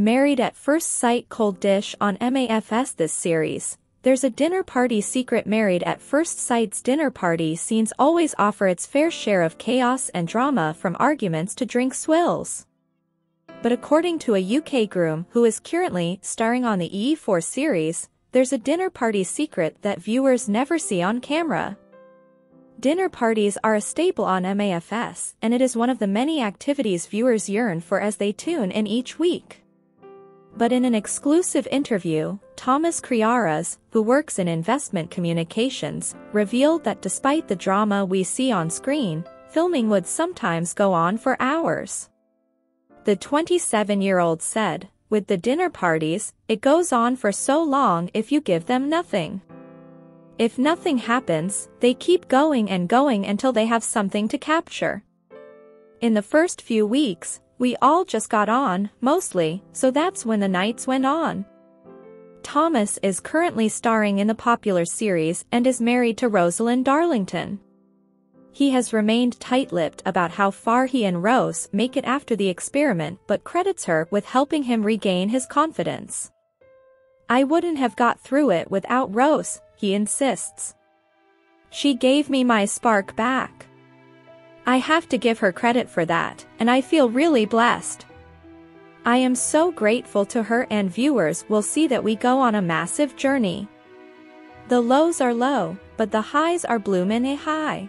Married at First Sight Cold Dish on MAFS this series. There's a dinner party secret Married at First Sight's dinner party scenes always offer its fair share of chaos and drama from arguments to drink swills. But according to a UK groom who is currently starring on the E4 series, there's a dinner party secret that viewers never see on camera. Dinner parties are a staple on MAFS, and it is one of the many activities viewers yearn for as they tune in each week. But in an exclusive interview, Thomas Kriaras, who works in investment communications, revealed that despite the drama we see on screen, filming would sometimes go on for hours. The 27-year-old said, with the dinner parties, it goes on for so long if you give them nothing. If nothing happens, they keep going and going until they have something to capture. In the first few weeks, we all just got on, mostly, so that's when the nights went on. Thomas is currently starring in the popular series and is married to Rosalind Darlington. He has remained tight-lipped about how far he and Rose make it after the experiment but credits her with helping him regain his confidence. I wouldn't have got through it without Rose, he insists. She gave me my spark back. I have to give her credit for that, and I feel really blessed. I am so grateful to her and viewers will see that we go on a massive journey. The lows are low, but the highs are bloomin' a high.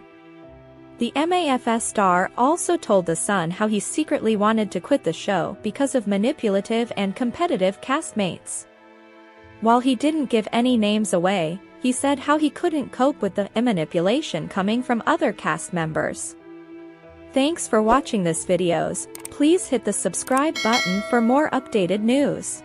The MAFS star also told The Sun how he secretly wanted to quit the show because of manipulative and competitive castmates. While he didn't give any names away, he said how he couldn't cope with the manipulation coming from other cast members. Thanks for watching this videos, please hit the subscribe button for more updated news.